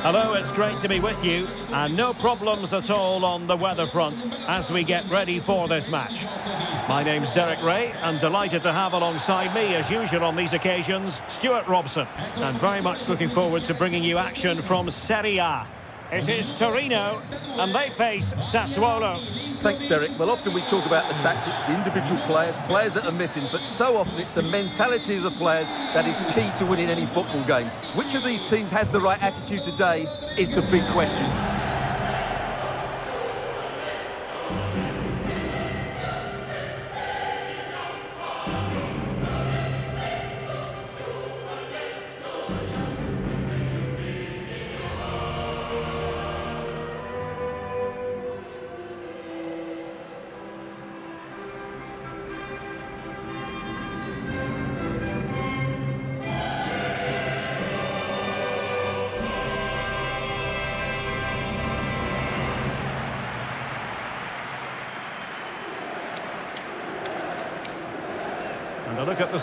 Hello, it's great to be with you, and no problems at all on the weather front as we get ready for this match. My name's Derek Ray, and delighted to have alongside me, as usual on these occasions, Stuart Robson, and very much looking forward to bringing you action from Serie A. It is Torino, and they face Sassuolo. Thanks, Derek. Well, often we talk about the tactics, the individual players, players that are missing, but so often it's the mentality of the players that is key to winning any football game. Which of these teams has the right attitude today is the big question.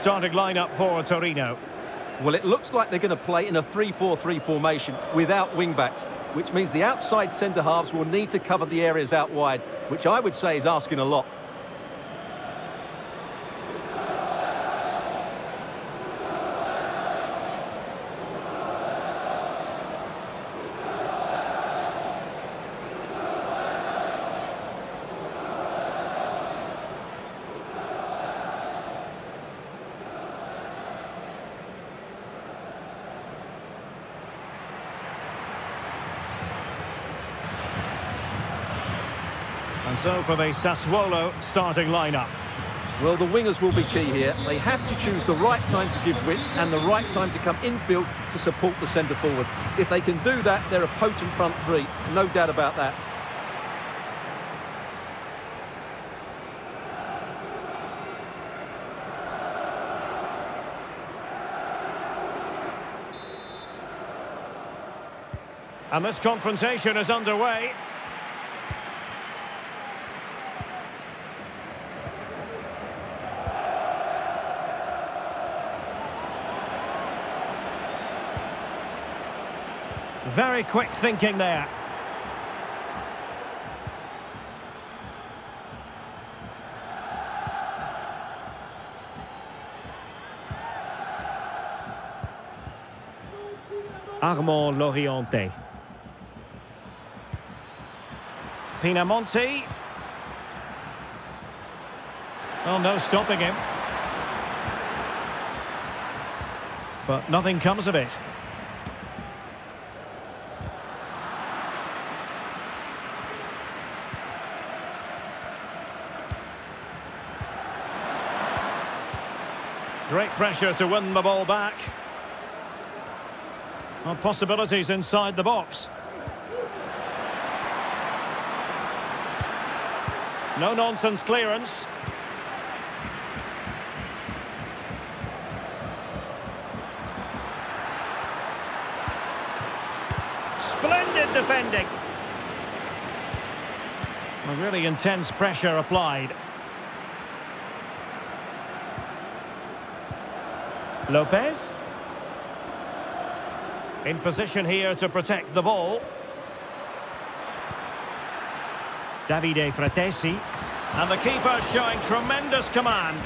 Starting lineup for Torino. Well, it looks like they're going to play in a 3-4-3 formation without wing-backs, which means the outside centre-halves will need to cover the areas out wide, which I would say is asking a lot. For the Sassuolo starting lineup. Well, the wingers will be key here. They have to choose the right time to give width and the right time to come infield to support the centre forward. If they can do that, they're a potent front three. No doubt about that. And this confrontation is underway. Very quick thinking there. Armand Laurienté. Pinamonti. Oh, no stopping him. But nothing comes of it. Pressure to win the ball back. Well, possibilities inside the box. No-nonsense clearance. Splendid defending. A really intense pressure applied. Lopez. In position here to protect the ball. Davide Frattesi. And the keeper showing tremendous command.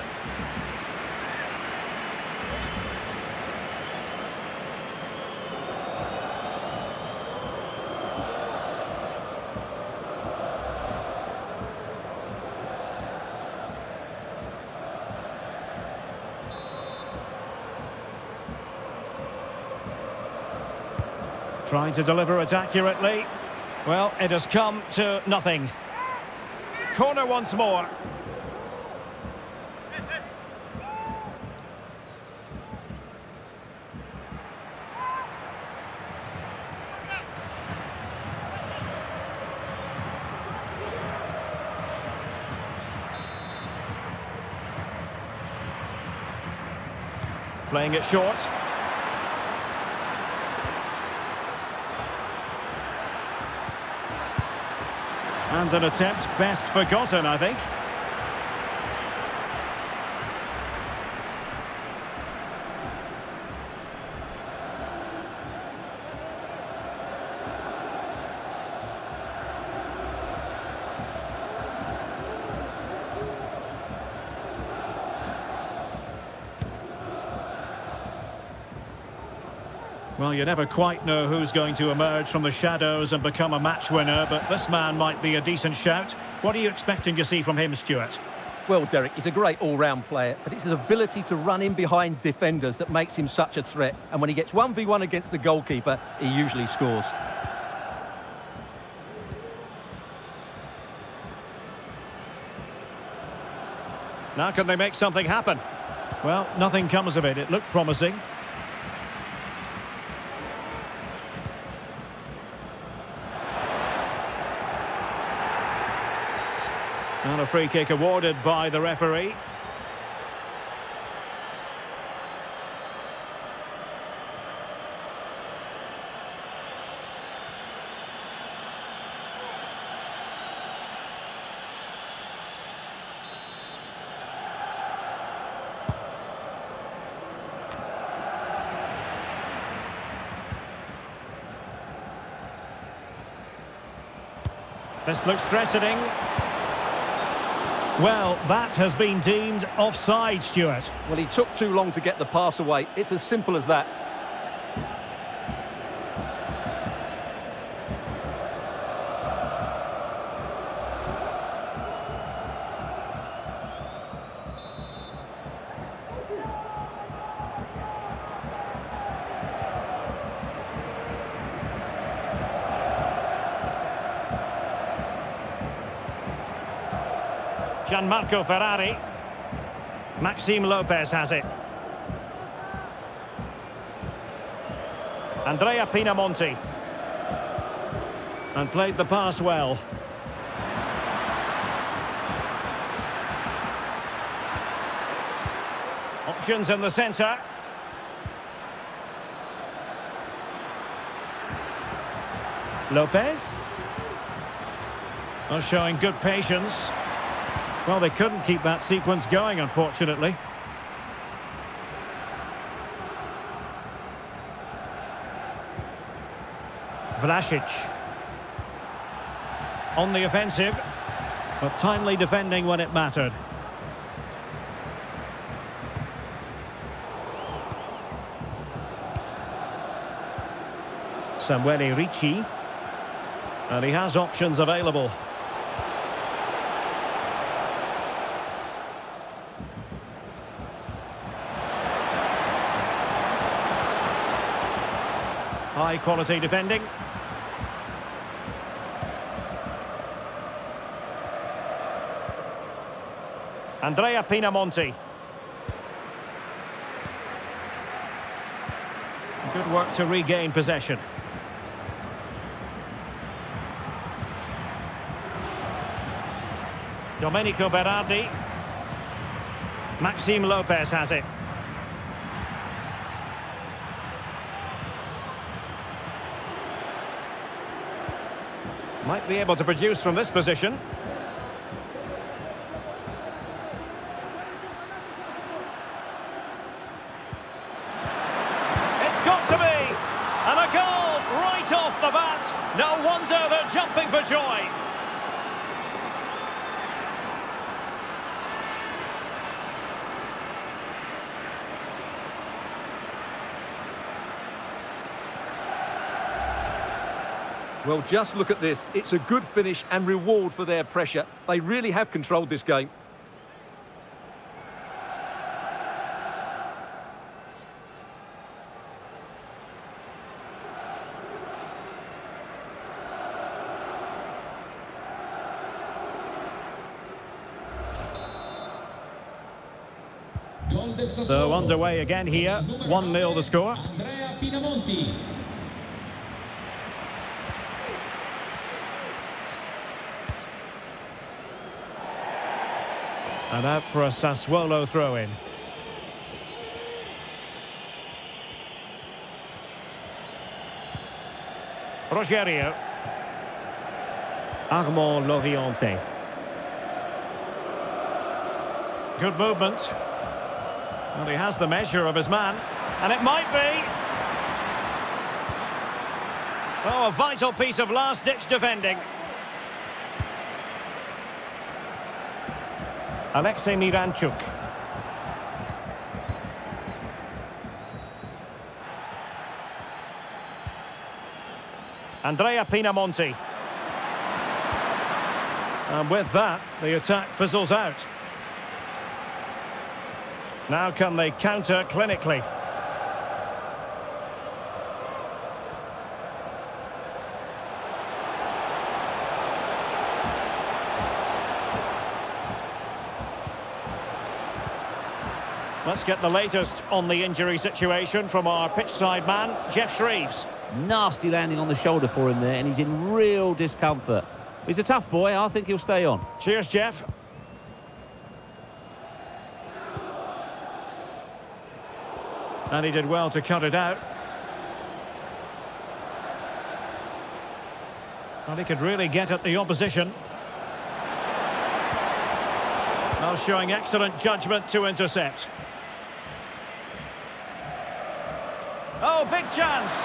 Trying to deliver it accurately. Well, it has come to nothing. Corner once more. Playing it short. And an attempt best forgotten, I think. You never quite know who's going to emerge from the shadows and become a match winner, but this man might be a decent shout. What are you expecting to see from him, Stuart? Well, Derek, he's a great all-round player, but it's his ability to run in behind defenders that makes him such a threat. And when he gets 1v1 against the goalkeeper, he usually scores. Now can they make something happen? Well, nothing comes of it. It looked promising. And a free kick awarded by the referee. This looks threatening. Well, that has been deemed offside, Stuart. Well, he took too long to get the pass away. It's as simple as that. Gianmarco Ferrari. Maxime Lopez has it. Andrea Pinamonti. And played the pass well. Options in the centre. Lopez. Well, showing good patience. Well, they couldn't keep that sequence going, unfortunately. Vlasic. On the offensive, but timely defending when it mattered. Samuele Ricci. And he has options available. High quality defending. Andrea Pinamonti. Good work to regain possession. Domenico Berardi. Maxime Lopez has it. Might be able to produce from this position. It's got to be! And a goal right off the bat. No wonder they're jumping for joy. Well, just look at this. It's a good finish and reward for their pressure. They really have controlled this game. So underway again here. 1-0 the score. And out for a Sassuolo throw-in. Rogerio. Armand Laurienté. Good movement. And he has the measure of his man. And it might be. Oh, a vital piece of last-ditch defending. Alexey Miranchuk. Andrea Pinamonti. And with that, the attack fizzles out. Now can they counter clinically? Let's get the latest on the injury situation from our pitchside man, Jeff Shreeves. Nasty landing on the shoulder for him there, and he's in real discomfort. He's a tough boy. I think he'll stay on. Cheers, Jeff. And he did well to cut it out. And he could really get at the opposition. Now showing excellent judgment to intercept. Oh, big chance.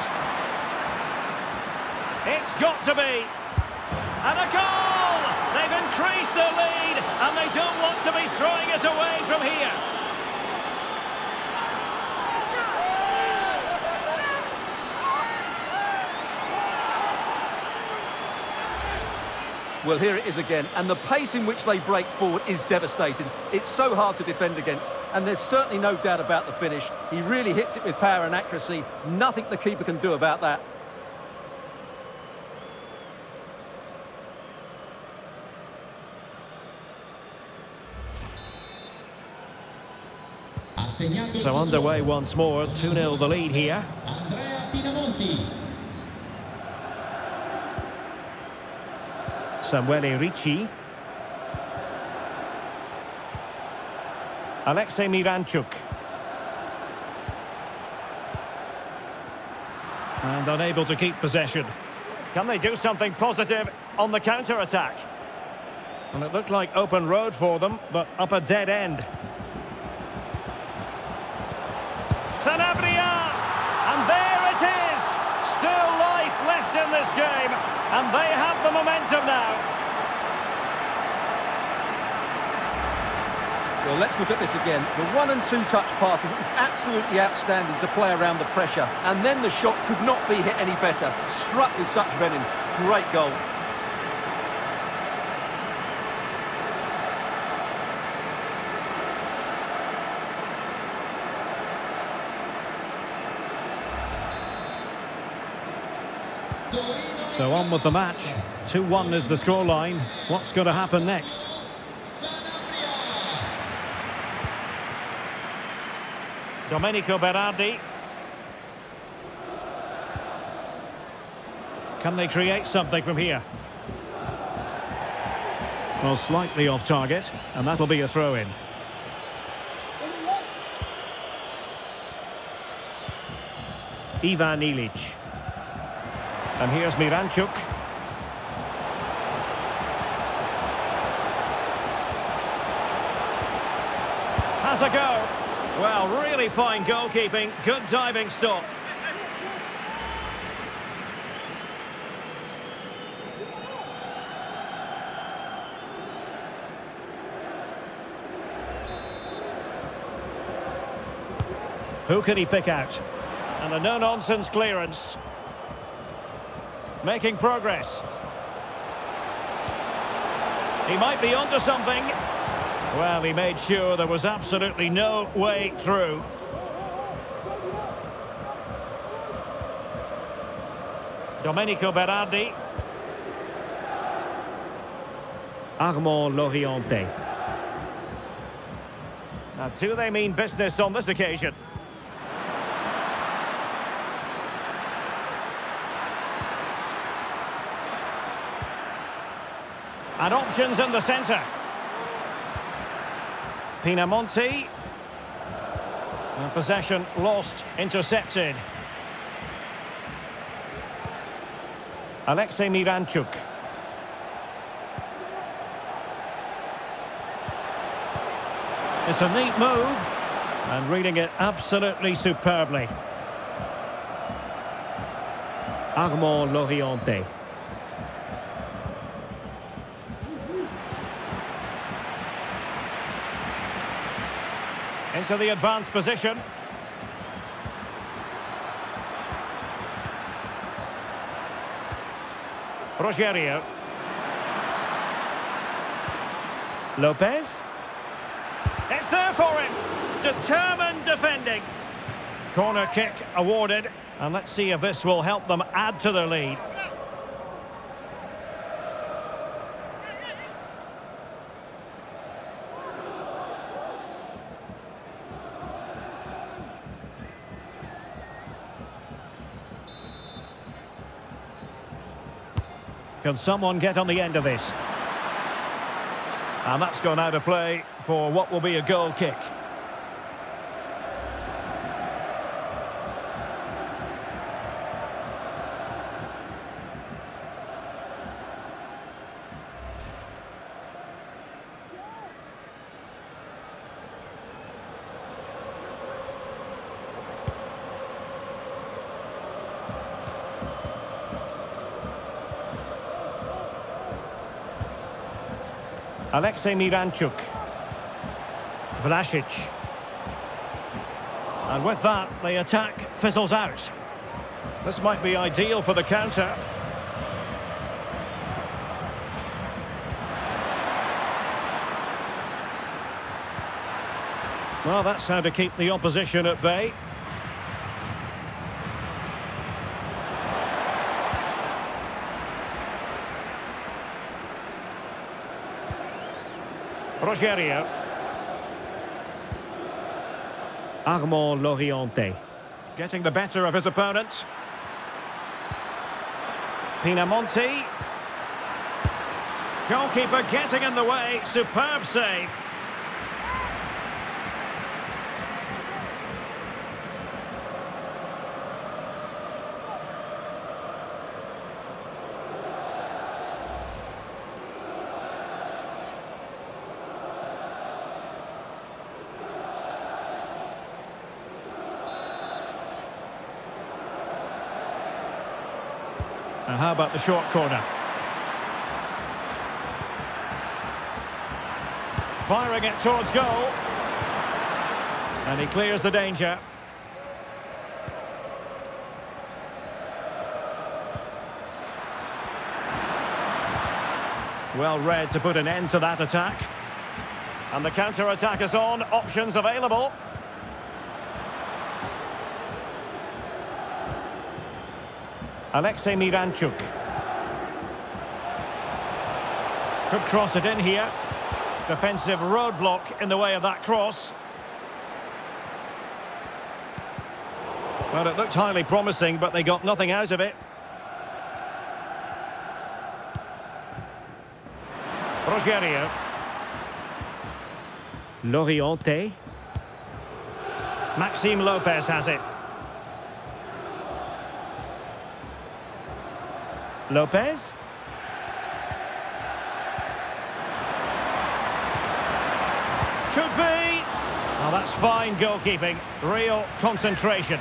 It's got to be. And a goal! They've increased their lead, and they don't want to be throwing it away from here. Well, here it is again, and the pace in which they break forward is devastating. It's so hard to defend against, and there's certainly no doubt about the finish. He really hits it with power and accuracy. Nothing the keeper can do about that. So underway once more, 2-0 the lead here. Andrea Pinamonti. Samuele Ricci. Alexei Miranchuk. And unable to keep possession. Can they do something positive on the counter-attack? And it looked like open road for them, but up a dead end. Sanabria! And there it is! Still in this game, and they have the momentum now. Well, let's look at this again. The one and two touch passing is absolutely outstanding to play around the pressure. And then the shot could not be hit any better. Struck with such venom. Great goal. So on with the match. 2-1 is the scoreline. What's going to happen next? Sanabria. Domenico Berardi. Can they create something from here? Well, slightly off target, and that'll be a throw-in. Ivan Ilic. And here's Miranchuk. Has a go. Well, really fine goalkeeping. Good diving stop. Who can he pick out? And a no-nonsense clearance. Making progress. He might be onto something. Well, he made sure there was absolutely no way through. Domenico Berardi. Armand Laurienté. Now, do they mean business on this occasion? And options in the centre. Pinamonti. And possession lost, intercepted. Alexei Miranchuk. It's a neat move. And reading it absolutely superbly. Armand Laurienté. Into the advanced position. Rogerio. Lopez. It's there for him. Determined defending. Corner kick awarded. And let's see if this will help them add to their lead. Can someone get on the end of this? And that's gone out of play for what will be a goal kick. Alexei Miranchuk. Vlasic. And with that, the attack fizzles out. This might be ideal for the counter. Well, that's how to keep the opposition at bay. Rogerio. Armand Laurienté. Getting the better of his opponent. Pinamonti. Goalkeeper getting in the way. Superb save. And how about the short corner? Firing it towards goal. And he clears the danger. Well read to put an end to that attack. And the counter-attack is on. Options available. Alexei Miranchuk. Could cross it in here. Defensive roadblock in the way of that cross. Well, it looked highly promising, but they got nothing out of it. Rogerio. Laurienté. Maxime Lopez has it. Lopez. Could be. Well, that's fine goalkeeping. Real concentration.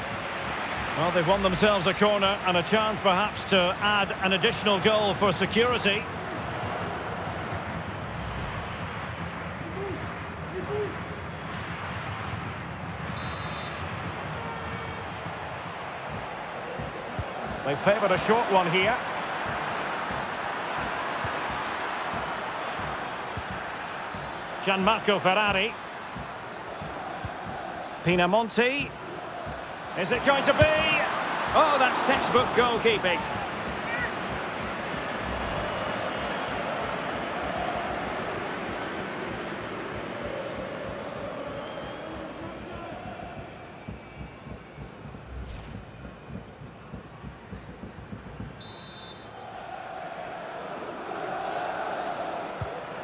Well, they've won themselves a corner and a chance perhaps to add an additional goal for security. They favoured a short one here. Gianmarco Ferrari. Pinamonti. Is it going to be? Oh, that's textbook goalkeeping.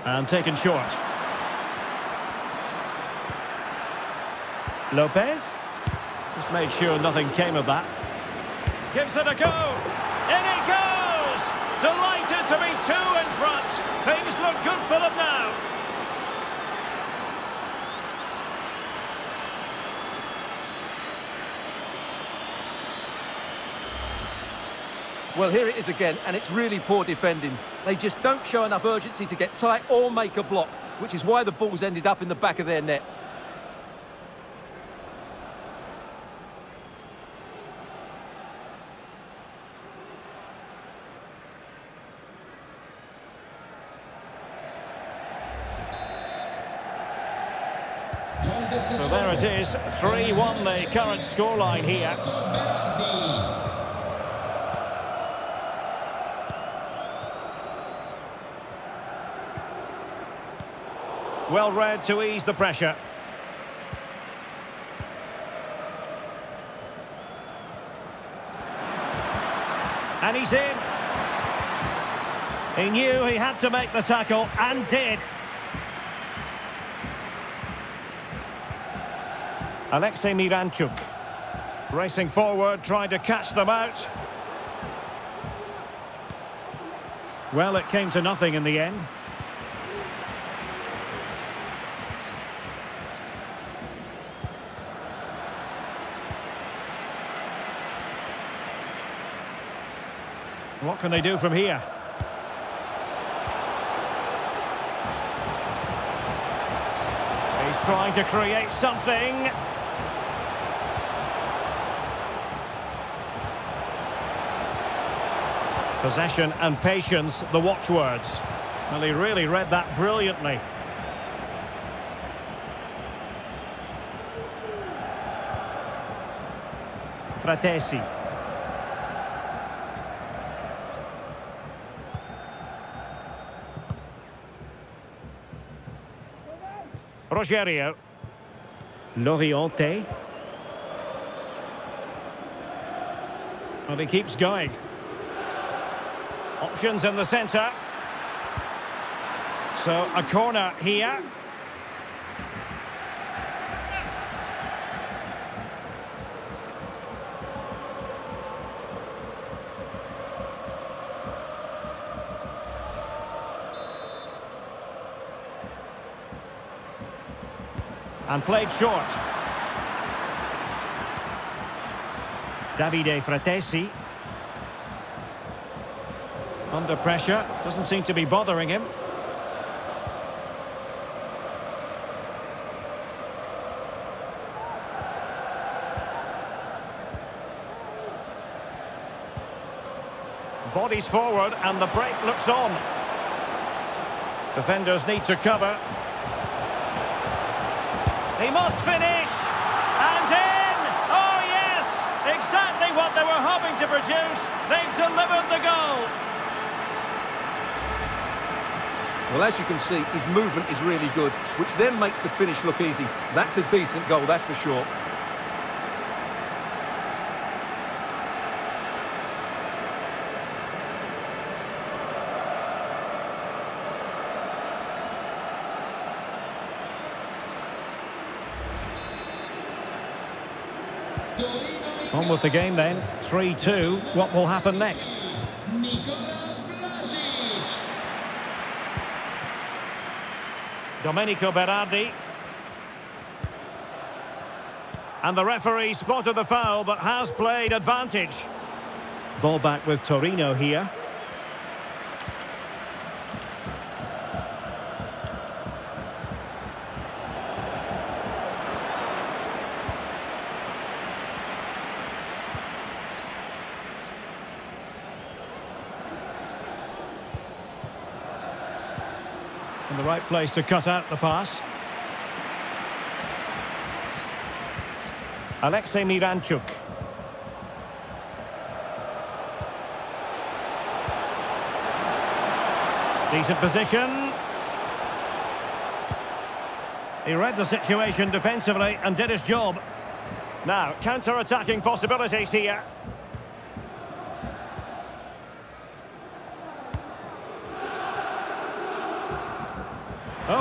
And taken short. Lopez. Just made sure nothing came of that. Gives it a go. In it goes! Delighted to be two in front. Things look good for them now. Well, here it is again, and it's really poor defending. They just don't show enough urgency to get tight or make a block, which is why the ball's ended up in the back of their net. So there it is, 3-1 the current scoreline here. Well read to ease the pressure. And he's in. He knew he had to make the tackle and did. Alexei Miranchuk racing forward, trying to catch them out. Well, it came to nothing in the end. What can they do from here? He's trying to create something. Possession and patience, the watchwords. Well, he really read that brilliantly. Frattesi. Rogerio. Laurienté. Well, he keeps going. Options in the centre. So a corner here. And played short. Davide Frattesi. Under pressure, doesn't seem to be bothering him. Bodies forward and the break looks on. Defenders need to cover. He must finish! And in! Oh yes! Exactly what they were hoping to produce. They've delivered the goal. Well, as you can see, his movement is really good, which then makes the finish look easy. That's a decent goal, that's for sure. On with the game then. 3-2. What will happen next? Nikola Vlasic. Domenico Berardi. And the referee spotted the foul but has played advantage. Ball back with Torino here. Place to cut out the pass. Alexei Miranchuk. Decent position. He read the situation defensively and did his job. Now, counter-attacking possibilities here.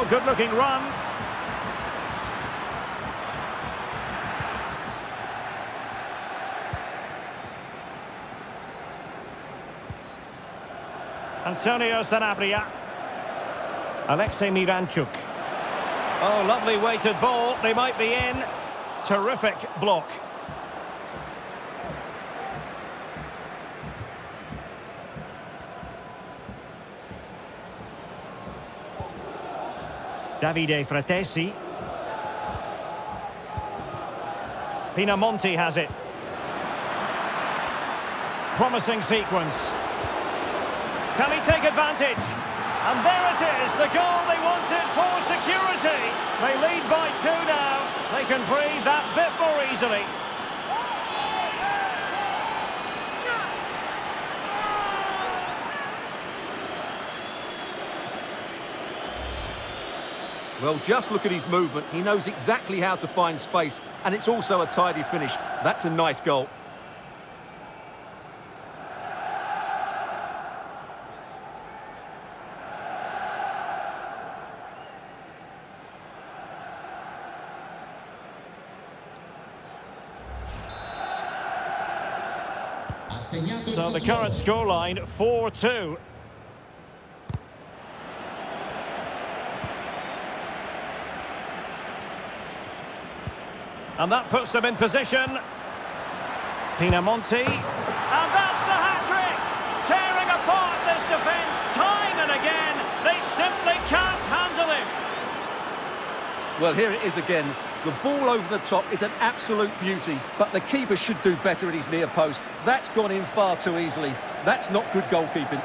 Good-looking run. Antonio Sanabria. Alexei Miranchuk. Oh, lovely weighted ball. They might be in. Terrific block. Davide Frattesi. Pinamonti has it. Promising sequence. Can he take advantage? And there it is, the goal they wanted for security. They lead by two now. They can breathe that bit more easily. Well, just look at his movement. He knows exactly how to find space, and it's also a tidy finish. That's a nice goal. So the current scoreline, 4-2. And that puts them in position. Pinamonti. And that's the hat-trick! Tearing apart this defence time and again. They simply can't handle him. Well, here it is again. The ball over the top is an absolute beauty, but the keeper should do better at his near post. That's gone in far too easily. That's not good goalkeeping.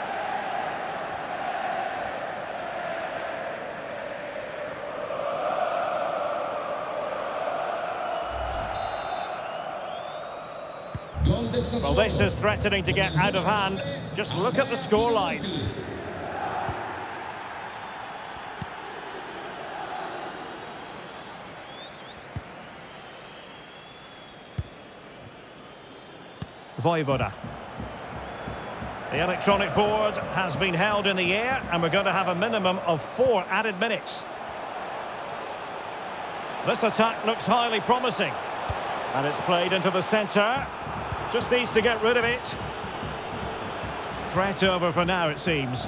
Well, this is threatening to get out of hand. Just look at the scoreline. Vojvoda. The electronic board has been held in the air and we're going to have a minimum of four added minutes. This attack looks highly promising. And it's played into the centre. Just needs to get rid of it. Threat over for now, it seems.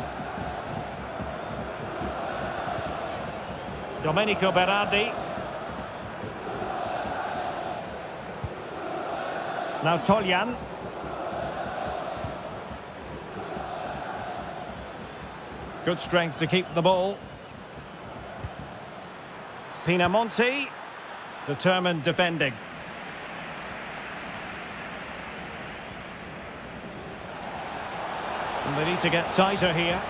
Domenico Berardi. Now Toljan. Good strength to keep the ball. Pinamonti. Determined defending. And they need to get tighter here.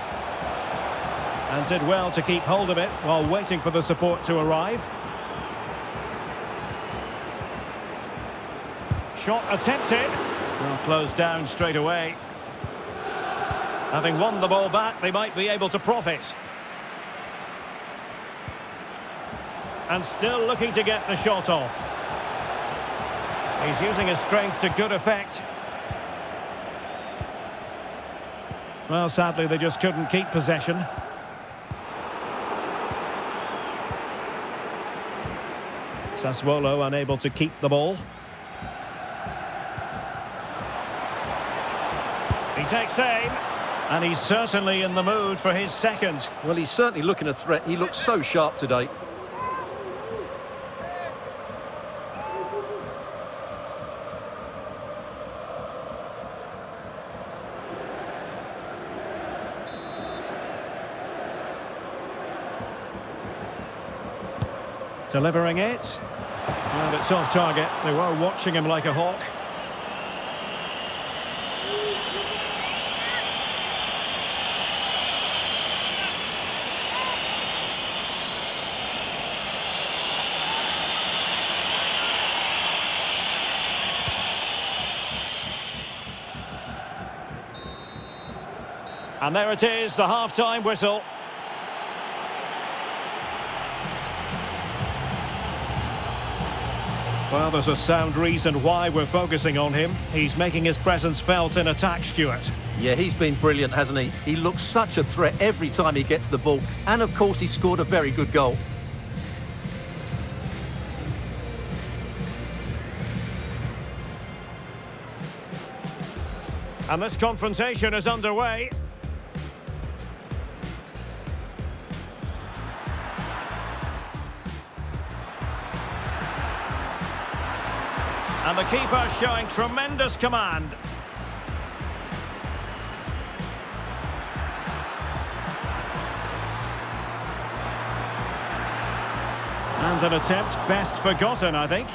And did well to keep hold of it while waiting for the support to arrive. Shot attempted. Well, closed down straight away. Having won the ball back, they might be able to profit. And still looking to get the shot off. He's using his strength to good effect. Well, sadly, they just couldn't keep possession. Sassuolo unable to keep the ball. He takes aim, and he's certainly in the mood for his second. Well, he's certainly looking a threat. He looks so sharp today. Delivering it. And it's off target. They were watching him like a hawk. And there it is, the half-time whistle. Well, there's a sound reason why we're focusing on him. He's making his presence felt in attack, Stuart. Yeah, he's been brilliant, hasn't he? He looks such a threat every time he gets the ball. And, of course, he scored a very good goal. And this confrontation is underway. And the keeper showing tremendous command. And an attempt best forgotten, I think.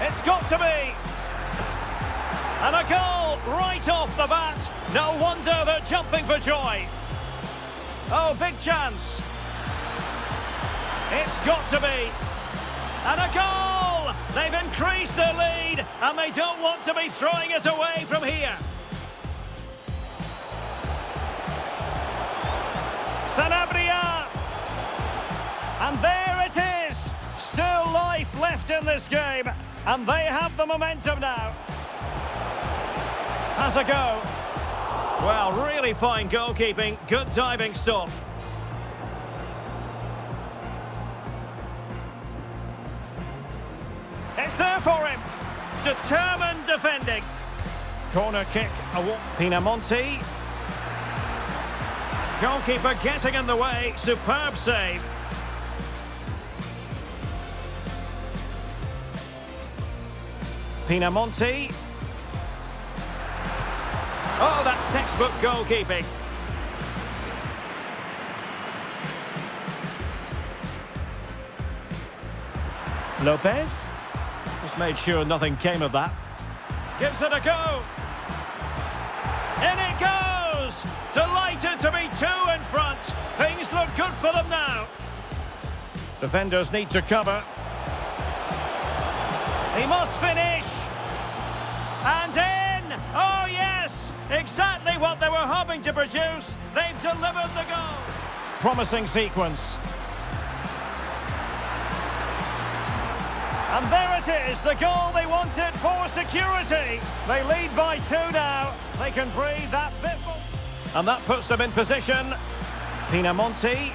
It's got to be! And a goal right off the bat. No wonder they're jumping for joy. Oh, big chance. It's got to be. And a goal! They've increased their lead, and they don't want to be throwing it away from here. Sanabria. And there it is. Still life left in this game, and they have the momentum now. Has a go. Well, really fine goalkeeping, good diving stop. It's there for him. Determined defending. Corner kick, a walk. Pinamonti. Goalkeeper getting in the way. Superb save. Pinamonti. Oh, that's textbook goalkeeping. Lopez. Just made sure nothing came of that. Gives it a go. In it goes! Delighted to be two in front. Things look good for them now. Defenders need to cover. He must finish. And in! Exactly what they were hoping to produce. They've delivered the goal. Promising sequence. And there it is, the goal they wanted for security. They lead by two now. They can breathe that bit more. And that puts them in position. Pinamonti.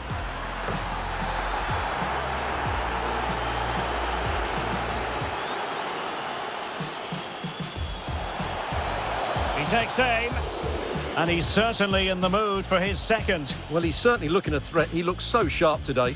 Takes aim. And he's certainly in the mood for his second. Well, he's certainly looking a threat. He looks so sharp today.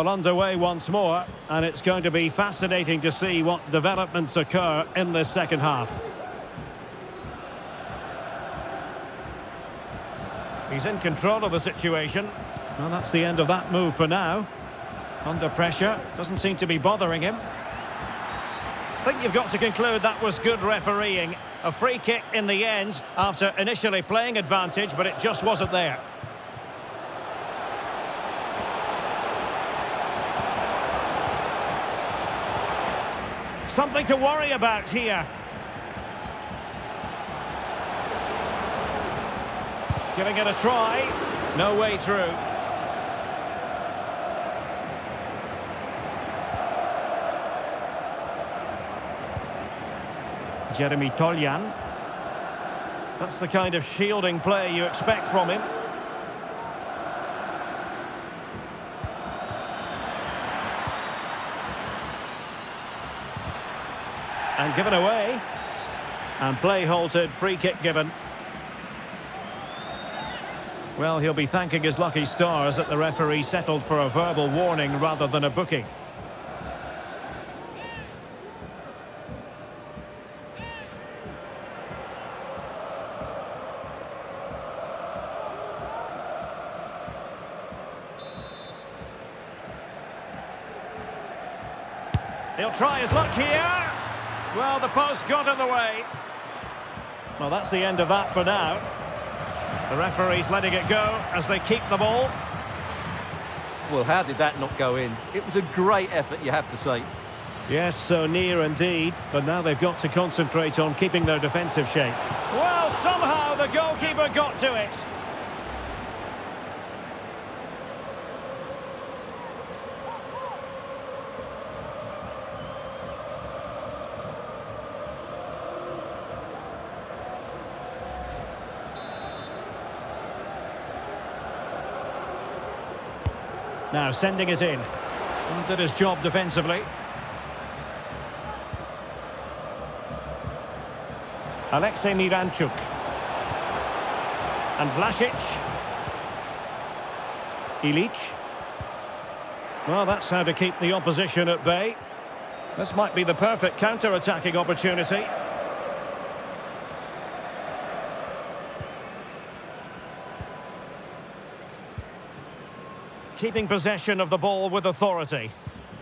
Well, underway once more, and it's going to be fascinating to see what developments occur in this second half. He's in control of the situation. Well, that's the end of that move for now. Under pressure, doesn't seem to be bothering him. I think you've got to conclude that was good refereeing. A free kick in the end after initially playing advantage, but it just wasn't there. Something to worry about here. Giving it a try. No way through. Jeremy Toljan. That's the kind of shielding play you expect from him. And given away. And play halted, free kick given. Well, he'll be thanking his lucky stars that the referee settled for a verbal warning rather than a booking. He'll try his luck here. Well, the post got in the way. Well, that's the end of that for now. The referee's letting it go as they keep the ball. Well, how did that not go in? It was a great effort, you have to say. Yes, so near indeed, but now they've got to concentrate on keeping their defensive shape. Well, somehow the goalkeeper got to it. Now sending it in. And did his job defensively. Alexei Miranchuk. And Vlasic. Ilic. Well, that's how to keep the opposition at bay. This might be the perfect counter-attacking opportunity. Keeping possession of the ball with authority.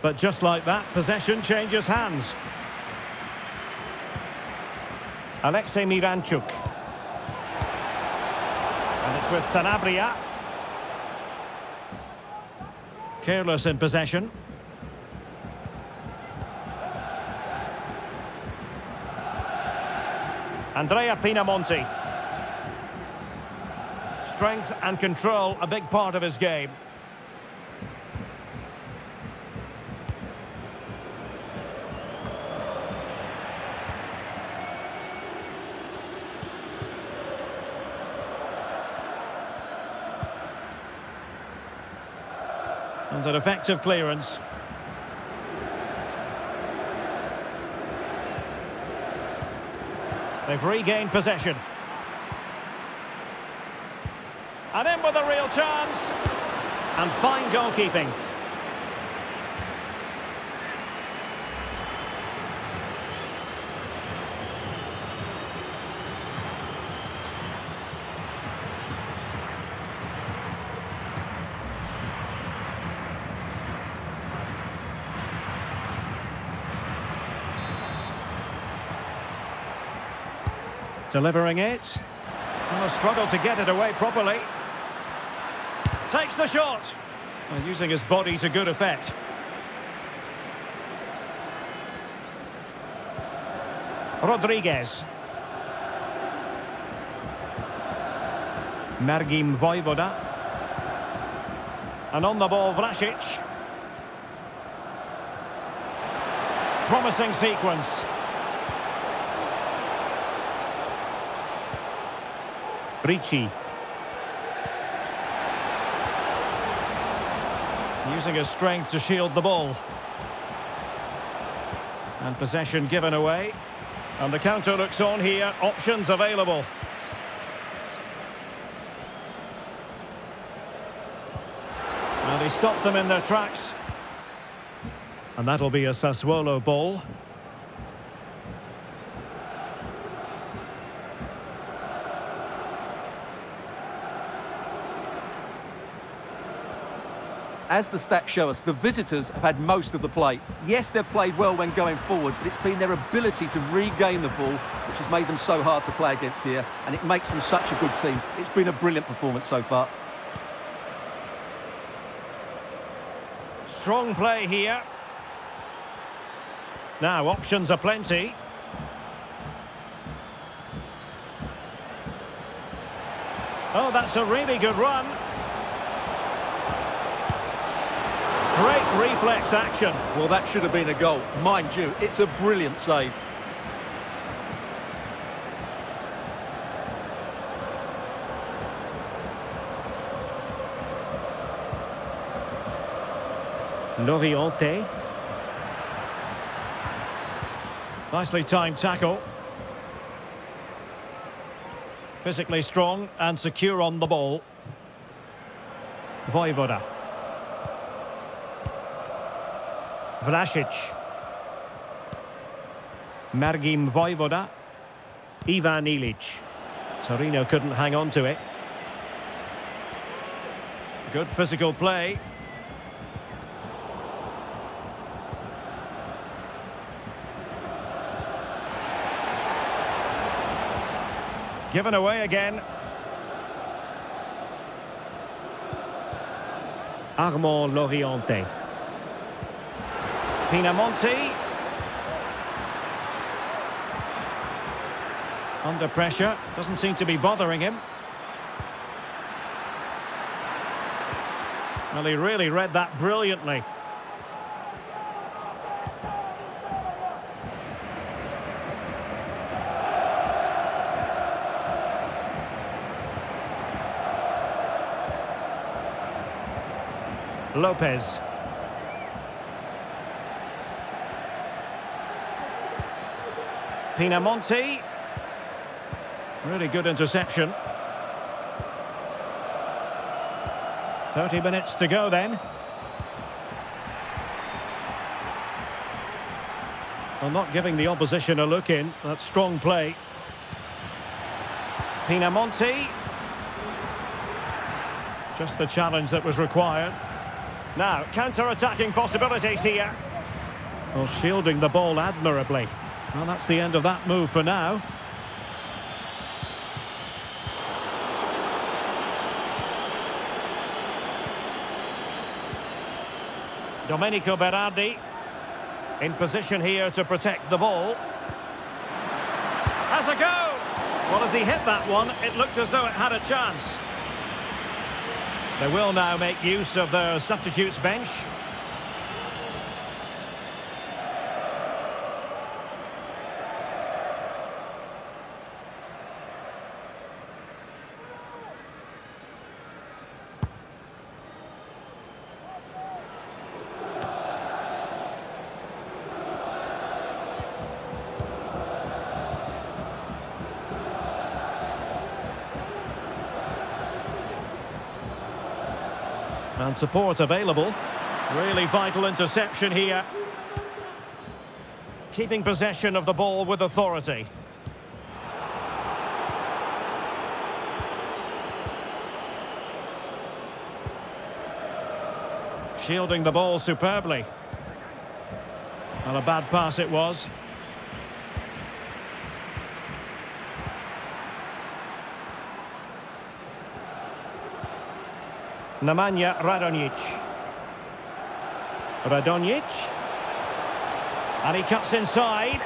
But just like that, possession changes hands. Alexei Miranchuk. And it's with Sanabria. Careless in possession. Andrea Pinamonti. Strength and control, a big part of his game. Effective clearance. They've regained possession. And in with a real chance. And fine goalkeeping. Delivering it. And a struggle to get it away properly. Takes the shot. And using his body to good effect. Rodriguez. Mergim Vojvoda. And on the ball, Vlasic. Promising sequence. Ricci. Using his strength to shield the ball. And possession given away. And the counter looks on here. Options available. And he stopped them in their tracks. And that'll be a Sassuolo ball. As the stats show us, the visitors have had most of the play. Yes, they've played well when going forward, but it's been their ability to regain the ball which has made them so hard to play against here, and it makes them such a good team. It's been a brilliant performance so far. Strong play here. Now, options are plenty. Oh, that's a really good run. Great reflex action. Well, that should have been a goal. Mind you, it's a brilliant save. Laurienté. Nicely timed tackle. Physically strong and secure on the ball. Vojvoda. Vlasic. Mergim Vojvoda. Ivan Ilic. Torino couldn't hang on to it. Good physical play. Given away again. Armand Laurienté. Pinamonti. Under pressure. Doesn't seem to be bothering him. Well, he really read that brilliantly. Lopez. Pinamonti. Really good interception. 30 minutes to go then. Well, not giving the opposition a look in. That's strong play. Pinamonti. Just the challenge that was required. Now, counter-attacking possibilities here. Well, shielding the ball admirably. Well, that's the end of that move for now. Domenico Berardi in position here to protect the ball. Has a go! Well, as he hit that one, it looked as though it had a chance. They will now make use of their substitutes bench. And support available. Really vital interception here. Keeping possession of the ball with authority. Shielding the ball superbly. And a bad pass it was. Nemanja Radonjic. Radonjic. And he cuts inside.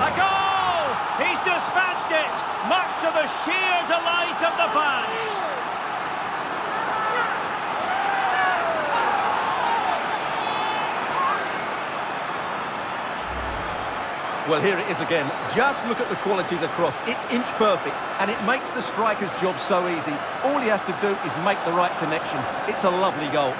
A goal! He's dispatched it, much to the sheer delight of the fans. Well, here it is again. Just look at the quality of the cross. It's inch perfect, and it makes the striker's job so easy. All he has to do is make the right connection. It's a lovely goal.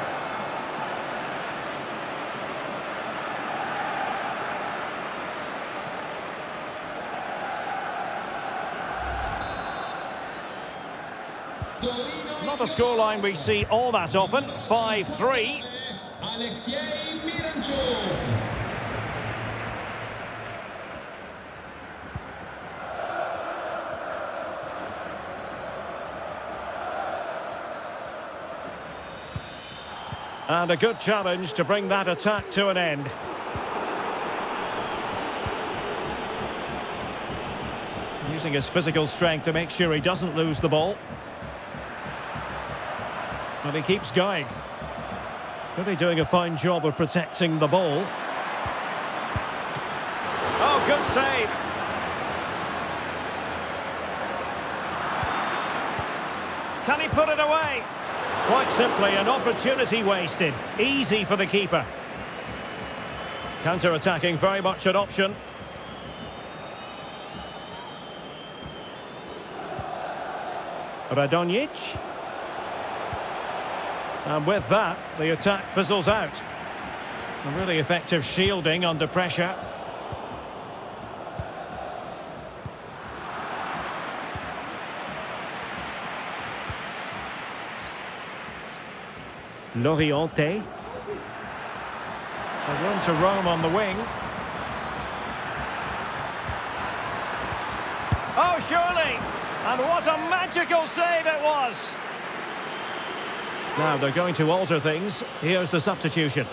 Not a scoreline we see all that often. 5-3. And a good challenge to bring that attack to an end. Using his physical strength to make sure he doesn't lose the ball. But he keeps going. Really doing a fine job of protecting the ball. Oh, good save. Can he put it away? Quite simply, an opportunity wasted. Easy for the keeper. Counter-attacking, very much an option. Radonjic. And with that, the attack fizzles out. A really effective shielding under pressure. Laurienté. A room to roam on the wing. Oh, surely! And what a magical save it was! Now they're going to alter things. Here's the substitution.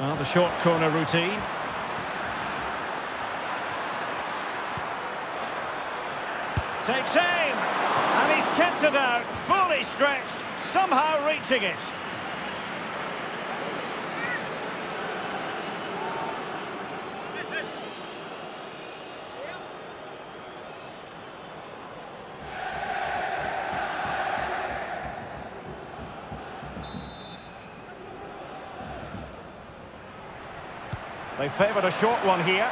Well, the short corner routine. Takes aim! And he's kept it out, fully stretched, somehow reaching it. They favoured a short one here.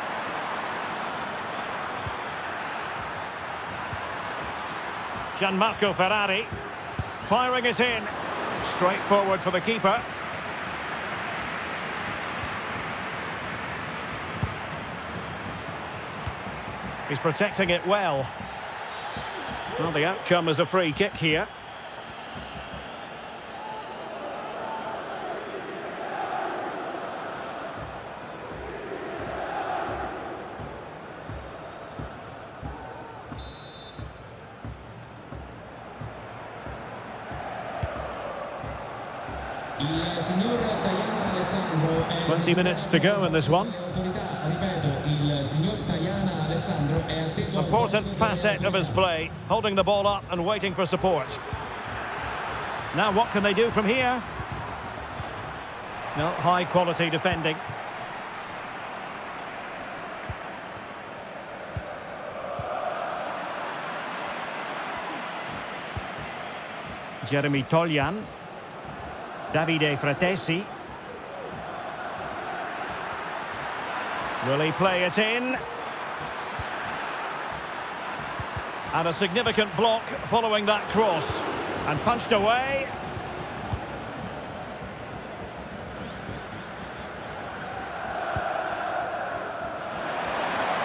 Gianmarco Ferrari. Firing it in. Straight forward for the keeper. He's protecting it well. Well, the outcome is a free kick here. 20 minutes to go in this one. Important facet of his play, holding the ball up and waiting for support. Now what can they do from here? No, high quality defending. Jeremy Toljan. Davide Frattesi. Will he play it in? And a significant block following that cross. And punched away.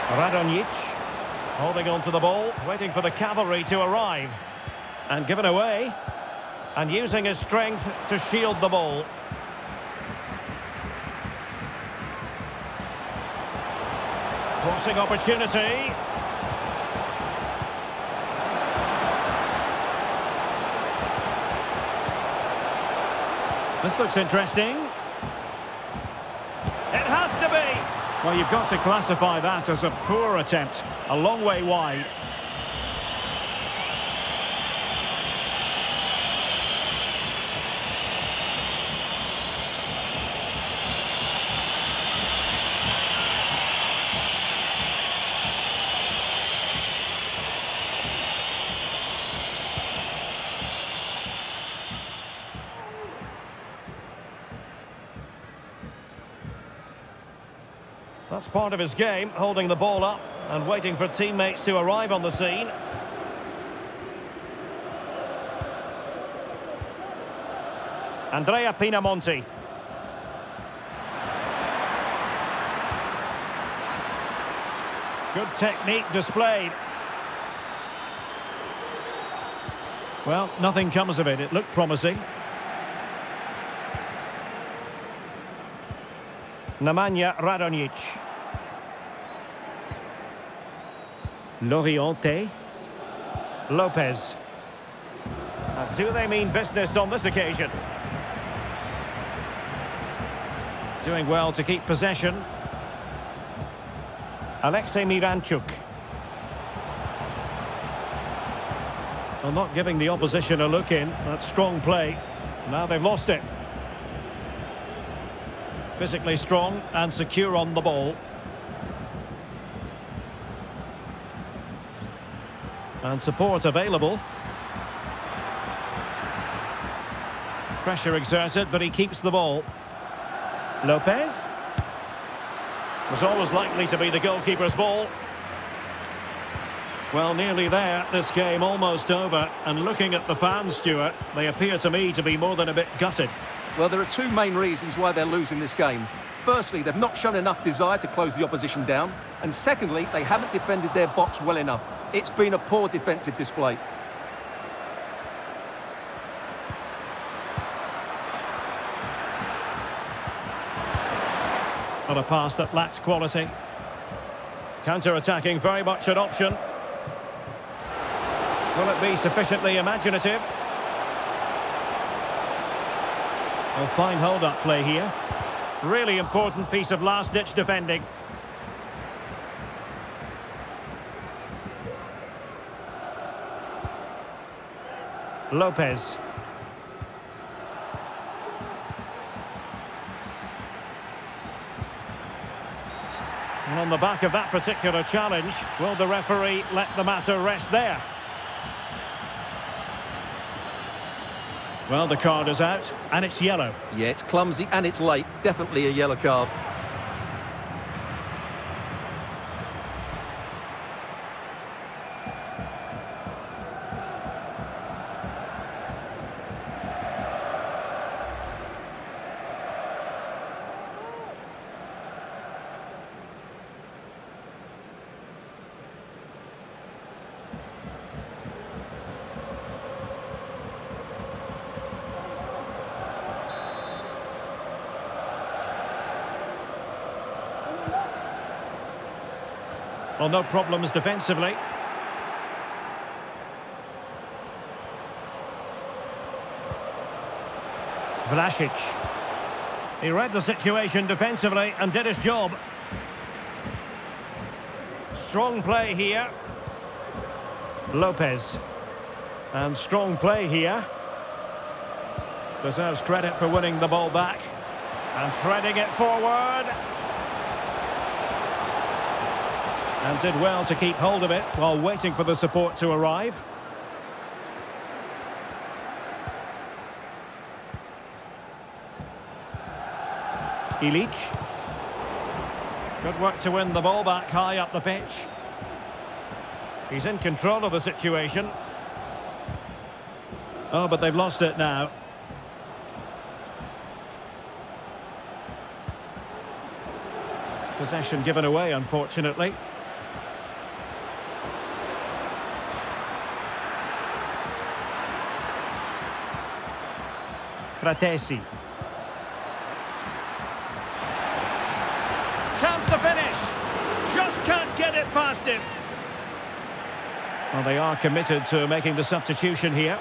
Radonjic holding on to the ball, waiting for the cavalry to arrive. And given away. And using his strength to shield the ball. Opportunity. This looks interesting. It has to be. Well, you've got to classify that as a poor attempt. A long way wide. Part of his game, holding the ball up and waiting for teammates to arrive on the scene. Andrea Pinamonti. Good technique displayed. Well, nothing comes of it. It looked promising. Nemanja Radonjic. Laurienté. Lopez. And do they mean business on this occasion? Doing well to keep possession. Alexei Miranchuk. Well, not giving the opposition a look in. That's strong play. Now they've lost it. Physically strong and secure on the ball. And support available. Pressure exerted, but he keeps the ball. Lopez. Was always likely to be the goalkeeper's ball. Well, nearly there. This game almost over. And looking at the fans, Stuart, they appear to me to be more than a bit gutted. Well, there are two main reasons why they're losing this game. Firstly, they've not shown enough desire to close the opposition down. And secondly, they haven't defended their box well enough. It's been a poor defensive display. Not a pass that lacks quality. Counter-attacking, very much an option. Will it be sufficiently imaginative? A fine hold-up play here. Really important piece of last-ditch defending. Lopez. And on the back of that particular challenge, will the referee let the matter rest there? Well, the card is out, and it's yellow. Yeah, it's clumsy and it's late. Definitely a yellow card. Well, no problems defensively. Vlasic. He read the situation defensively and did his job. Strong play here. Lopez. And strong play here. Deserves credit for winning the ball back. And threading it forward. And did well to keep hold of it while waiting for the support to arrive. Ilic. Good work to win the ball back high up the pitch. He's in control of the situation. Oh, but they've lost it now. Possession given away, unfortunately. Frattesi. Chance to finish. Just can't get it past him. Well, they are committed to making the substitution here.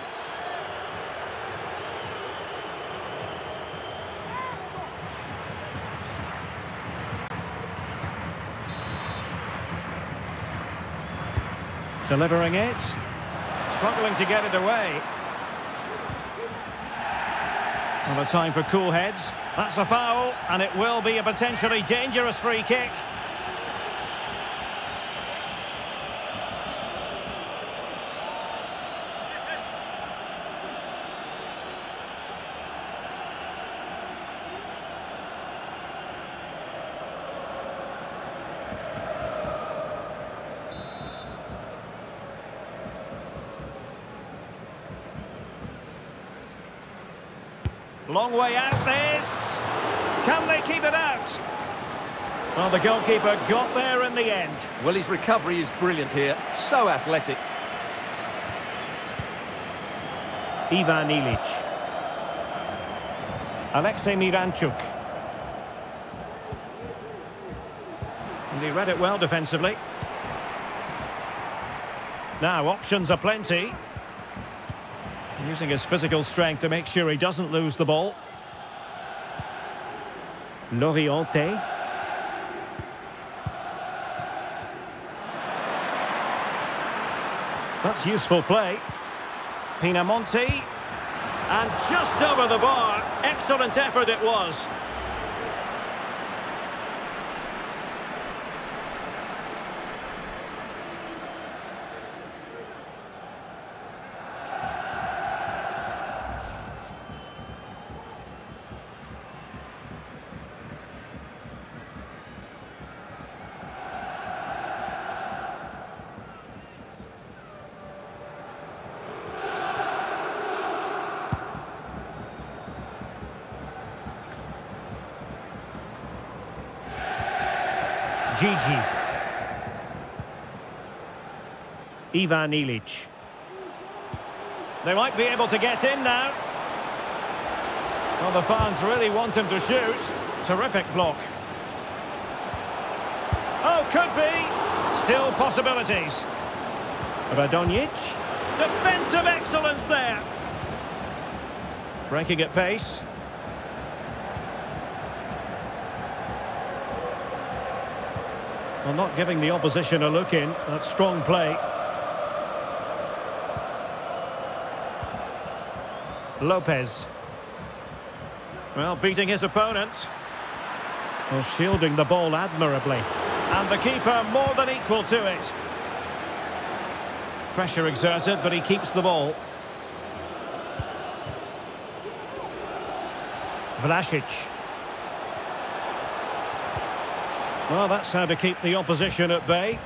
Delivering it. Struggling to get it away. Well, a time for cool heads. That's a foul, and it will be a potentially dangerous free kick. Long way out this. Can they keep it out? Well, the goalkeeper got there in the end. Well, his recovery is brilliant here. So athletic. Ivan Ilic. Alexei Miranchuk. And he read it well defensively. Now, options are plenty. Using his physical strength to make sure he doesn't lose the ball. Laurienté. That's useful play. Pinamonti. And just over the bar. Excellent effort it was. Gigi. Ivan Ilic. They might be able to get in now. Well, the fans really want him to shoot. Terrific block. Oh, could be. Still possibilities. Radonjic. Defensive excellence there. Breaking at pace. Well, not giving the opposition a look in. That's strong play. Lopez. Well, beating his opponent. Well, shielding the ball admirably. And the keeper more than equal to it. Pressure exerted, but he keeps the ball. Vlasic. Well, that's how to keep the opposition at bay.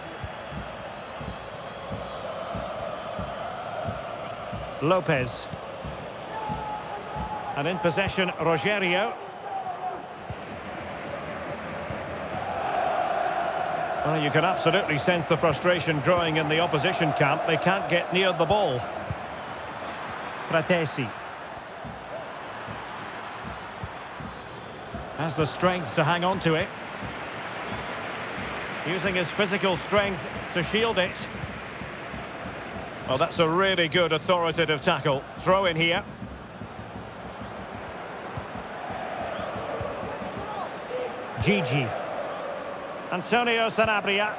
Lopez. And in possession, Rogerio. Well, you can absolutely sense the frustration growing in the opposition camp. They can't get near the ball. Frattesi. Has the strength to hang on to it. Using his physical strength to shield it. Well, that's a really good authoritative tackle. Throw in here. Gigi. Antonio Sanabria.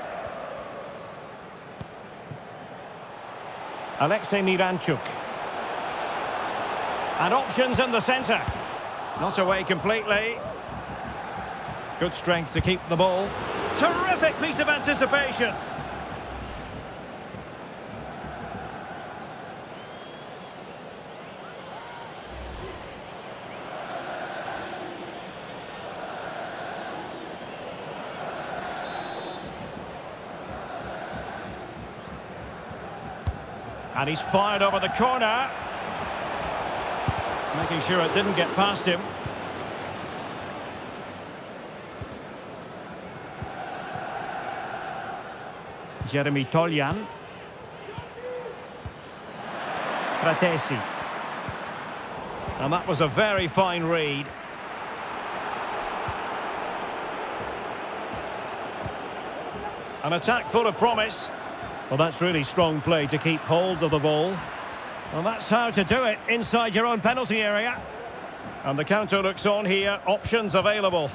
Alexei Miranchuk. And options in the centre. Not away completely. Good strength to keep the ball. Terrific piece of anticipation. And he's fired over the corner. Making sure it didn't get past him. Jeremy Toljan. Frattesi. And that was a very fine read. An attack full of promise. Well, that's really strong play to keep hold of the ball. Well, that's how to do it inside your own penalty area. And the counter looks on here. Options available.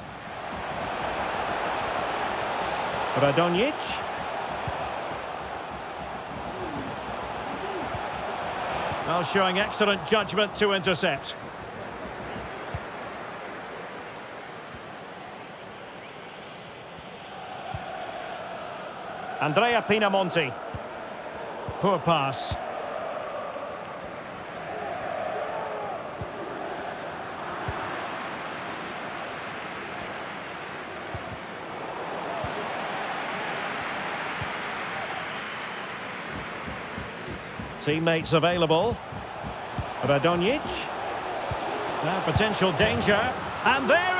Radonjic. Well, showing excellent judgment to intercept. Andrea Pinamonti. Poor pass. Teammates available. Radonjic. Now potential danger. And there!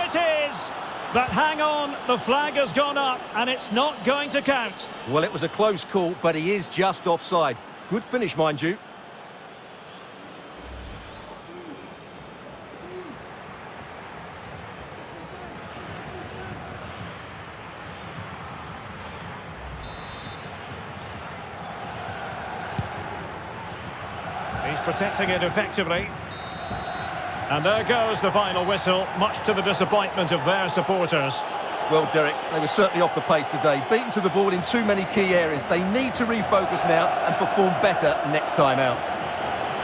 But hang on, the flag has gone up and it's not going to count. Well, it was a close call, but he is just offside. Good finish, mind you. He's protecting it effectively. And there goes the final whistle, much to the disappointment of their supporters. Well, Derek, they were certainly off the pace today. Beaten to the ball in too many key areas. They need to refocus now and perform better next time out.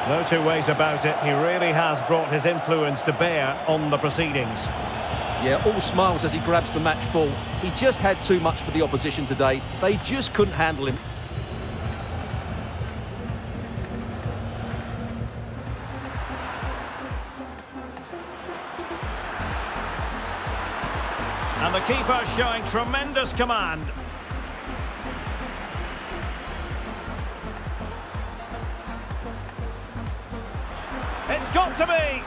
No two ways about it. He really has brought his influence to bear on the proceedings. Yeah, all smiles as he grabs the match ball. He just had too much for the opposition today. They just couldn't handle him. Keeper showing tremendous command. It's got to be.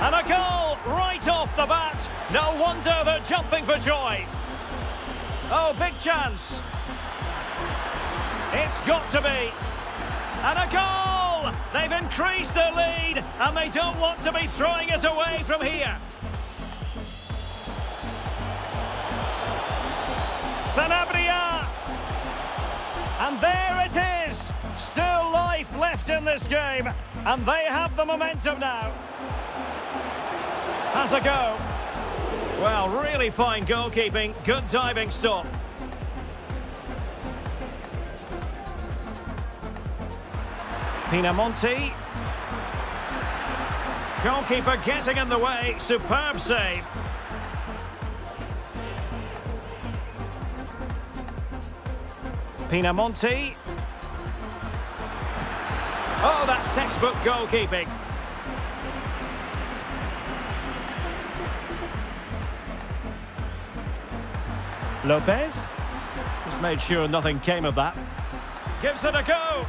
And a goal right off the bat. No wonder they're jumping for joy. Oh, big chance. It's got to be. And a goal! They've increased their lead and they don't want to be throwing it away from here. Sanabria! And there it is! Still life left in this game, and they have the momentum now. Has a go. Well, really fine goalkeeping, good diving stop. Pinamonti. Goalkeeper getting in the way, superb save. Pinamonti. Oh, that's textbook goalkeeping. Lopez. Just made sure nothing came of that. Gives it a go.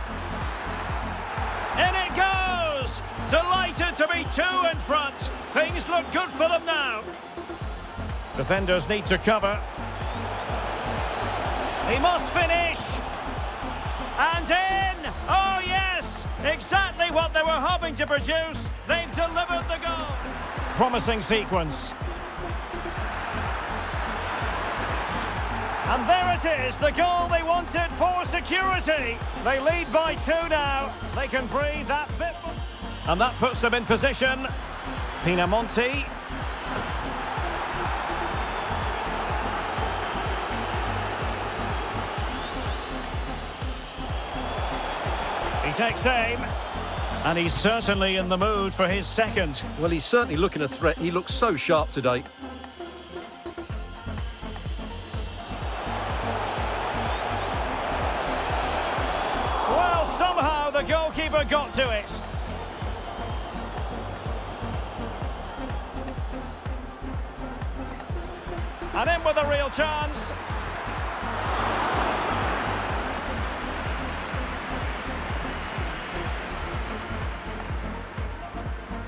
In it goes! Delighted to be two in front. Things look good for them now. Defenders need to cover. He must finish. And in! Oh, yes! Exactly what they were hoping to produce. They've delivered the goal. Promising sequence. And there it is, the goal they wanted for security. They lead by two now. They can breathe that bit. And that puts them in position. Pinamonti. Takes aim. And he's certainly in the mood for his second. Well, he's certainly looking a threat. He looks so sharp today. Well, somehow the goalkeeper got to it. And in with a real chance.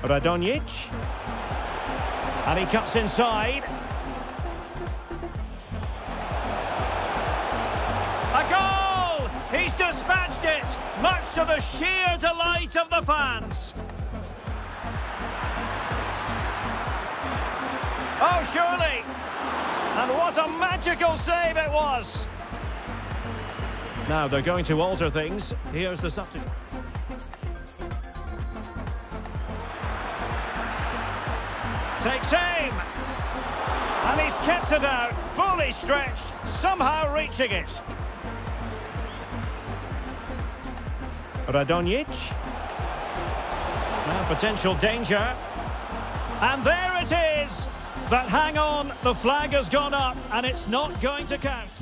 Radonjic. And he cuts inside. A goal! He's dispatched it, much to the sheer delight of the fans. Oh, surely. And what a magical save it was. Now they're going to alter things. Here's the substitute. Takes aim. And he's kept it out, fully stretched, somehow reaching it. Radonjic. Now potential danger. And there it is. But hang on, the flag has gone up and it's not going to count.